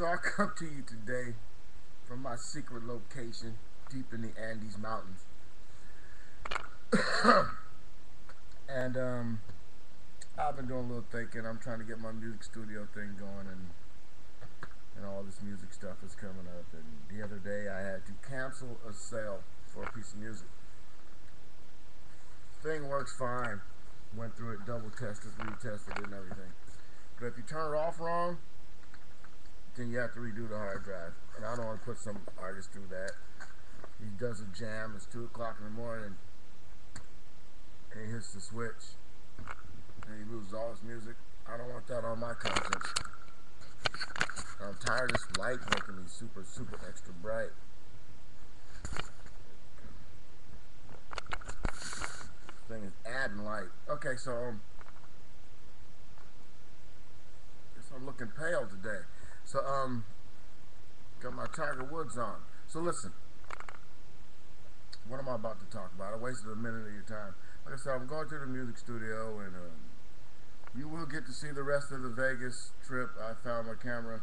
So I come to you today from my secret location deep in the Andes Mountains. and um, I've been doing a little thinking. I'm trying to get my music studio thing going and and all this music stuff is coming up. And the other day I had to cancel a sale for a piece of music. Thing works fine. Went through it, double tested, retested it and everything. But if you turn it off wrong, then you have to redo the hard drive. And I don't want to put some artist through that. He does a jam, it's 2 o'clock in the morning, and he hits the switch, and he loses all his music. I don't want that on my content. I'm tired of this light making me super, super extra bright. Thing is adding light. Okay, so um, guess I'm looking pale today. So um, got my Tiger Woods on. So listen, what am I about to talk about? I wasted a minute of your time. Like I said, I'm going to the music studio, and um, you will get to see the rest of the Vegas trip. I found my camera.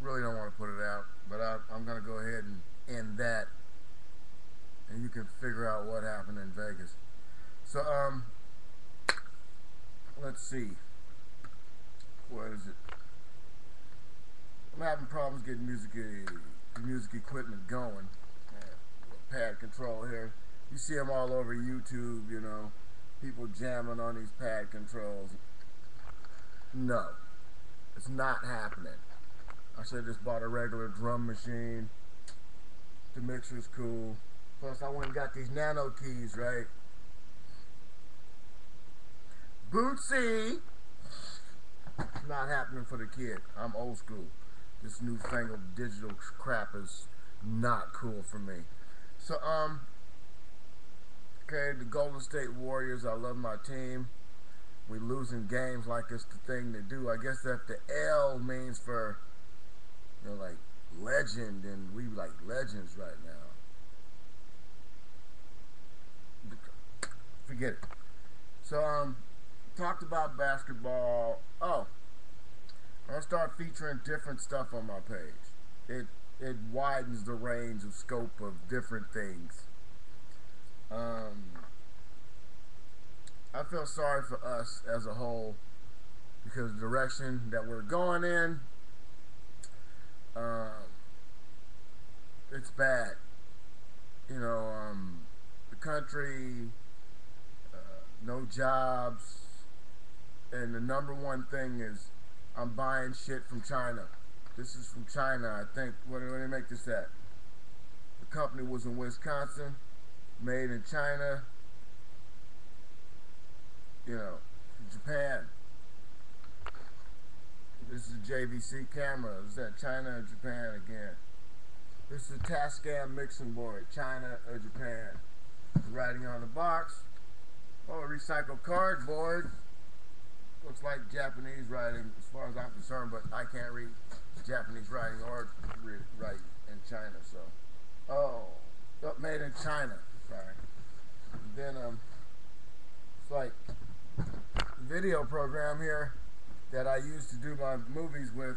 Really don't want to put it out, but I, I'm going to go ahead and end that, and you can figure out what happened in Vegas. So, um, let's see. What is it? I'm having problems getting music, uh, music equipment going pad control here. You see them all over YouTube, you know, people jamming on these pad controls. No, it's not happening. I should have just bought a regular drum machine. The mixer's cool. Plus, I went and got these nano keys, right? Bootsy! Not happening for the kid. I'm old school. This newfangled digital crap is not cool for me. So, um, okay, the Golden State Warriors, I love my team. We losing games like it's the thing to do. I guess that the L means for, you know, like legend, and we like legends right now. Forget it. So, um, talked about basketball. Oh, I'm start featuring different stuff on my page. It it widens the range of scope of different things. Um, I feel sorry for us as a whole because the direction that we're going in, um, it's bad. You know, um, the country, uh, no jobs, and the number one thing is I'm buying shit from China. This is from China, I think. Where, do they make this at? The company was in Wisconsin, made in China. You know, Japan. This is a JVC camera. Is that China or Japan again? This is a Tascam mixing board, China or Japan. Writing on the box. Oh, recycled cardboard. Looks like Japanese writing as far as I'm concerned, but I can't read. Japanese writing or write in China. So, oh, oh, made in China. Sorry. Then um, it's like video program here that I use to do my movies with.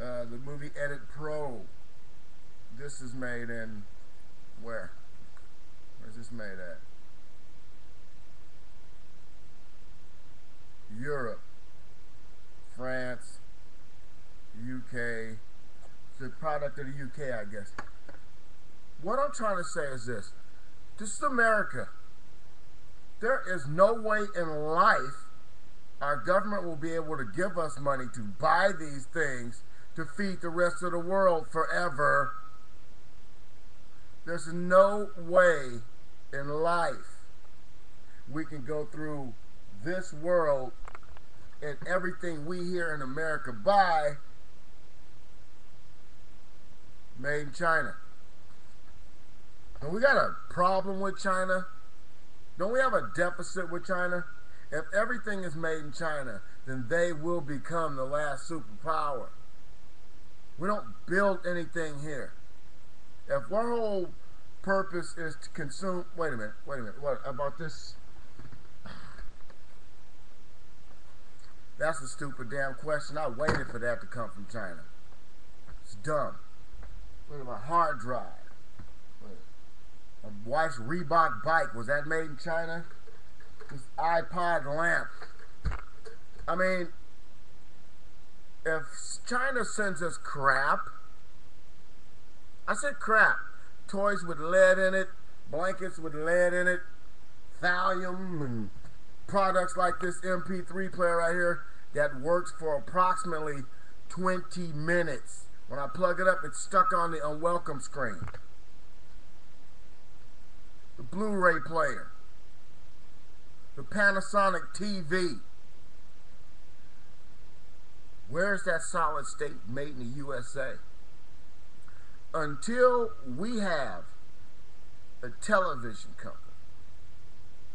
Uh, the Movie Edit Pro. This is made in where? Where's this made at? Europe, France, UK. It's a product of the UK, I guess. What I'm trying to say is this. This is America. There is no way in life our government will be able to give us money to buy these things to feed the rest of the world forever. There's no way in life we can go through this world and everything we here in America buy made in China. Don't we got a problem with China? Don't we have a deficit with China? If everything is made in China, then they will become the last superpower. We don't build anything here. If our whole purpose is to consume, wait a minute, wait a minute, what about this? That's a stupid damn question. I waited for that to come from China. It's dumb. Look at my hard drive. My wife's Reebok bike. Was that made in China? This iPod lamp. I mean, if China sends us crap, I said crap. Toys with lead in it, blankets with lead in it, thallium, and products like this MP3 player right here that works for approximately 20 minutes. When I plug it up, it's stuck on the unwelcome screen. The Blu-ray player. The Panasonic TV. Where's that solid state made in the USA? Until we have a television company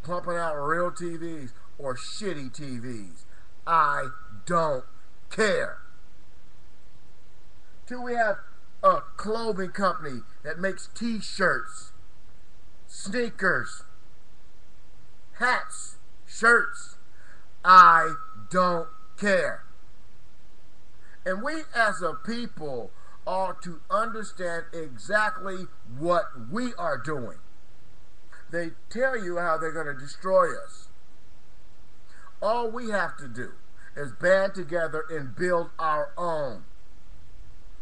pumping out real TVs or shitty TVs, I don't care. Till we have a clothing company that makes t-shirts, sneakers, hats, shirts, I don't care. And we as a people ought to understand exactly what we are doing. They tell you how they're going to destroy us. All we have to do is band together and build our own.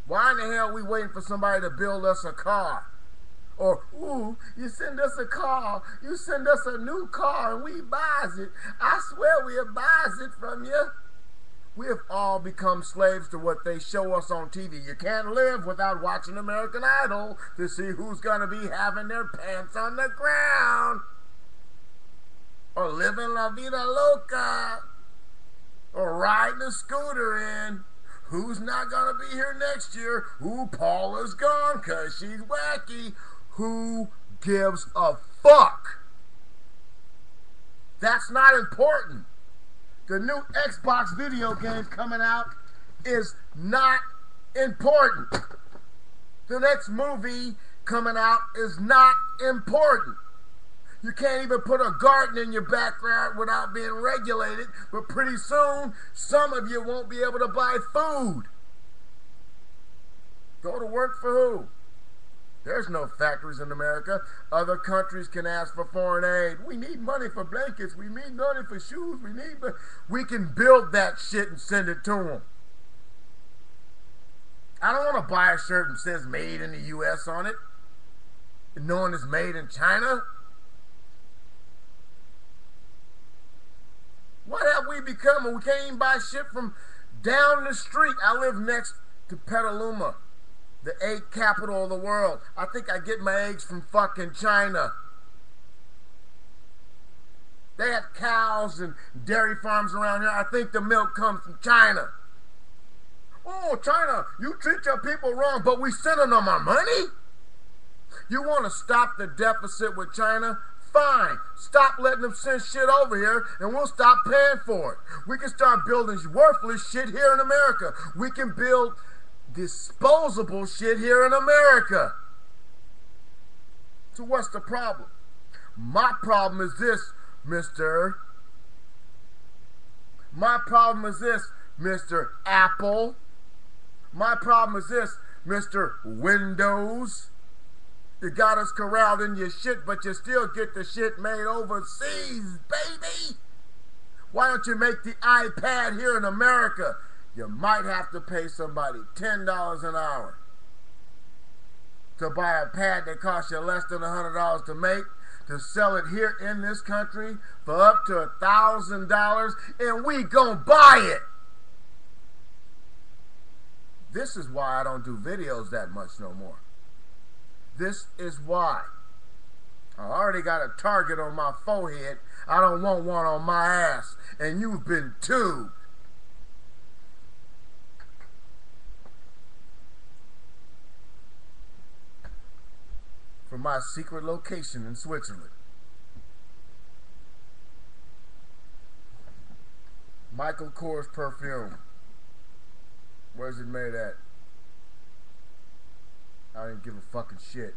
Why in the hell are we waiting for somebody to build us a car? Or, ooh, you send us a car, you send us a new car and we buys it. I swear we buys it from you. We have all become slaves to what they show us on TV. You can't live without watching American Idol to see who's going to be having their pants on the ground. Or living La Vida Loca. Or riding a scooter in. Who's not going to be here next year? Who Paula's gone because she's wacky. Who gives a fuck? That's not important the new Xbox video game coming out is not important. The next movie coming out is not important. You can't even put a garden in your background without being regulated, but pretty soon some of you won't be able to buy food. Go to work for who? There's no factories in America. Other countries can ask for foreign aid. We need money for blankets. We need money for shoes. We need. We can build that shit and send it to them. I don't want to buy a shirt that says "Made in the U.S." on it, knowing it's made in China. What have we become? We can't even buy shit from down the street. I live next to Petaluma the egg capital of the world. I think I get my eggs from fucking China. They have cows and dairy farms around here. I think the milk comes from China. Oh, China, you treat your people wrong, but we sending them our money? You want to stop the deficit with China? Fine. Stop letting them send shit over here and we'll stop paying for it. We can start building worthless shit here in America. We can build disposable shit here in America. So what's the problem? My problem is this, Mr. My problem is this, Mr. Apple. My problem is this, Mr. Windows. You got us corralled in your shit, but you still get the shit made overseas, baby. Why don't you make the iPad here in America? you might have to pay somebody $10 an hour to buy a pad that costs you less than $100 to make, to sell it here in this country for up to $1,000, and we gonna buy it. This is why I don't do videos that much no more. This is why. I already got a target on my forehead. I don't want one on my ass. And you've been too. from my secret location in Switzerland. Michael Kors perfume. Where's it made at? I didn't give a fucking shit.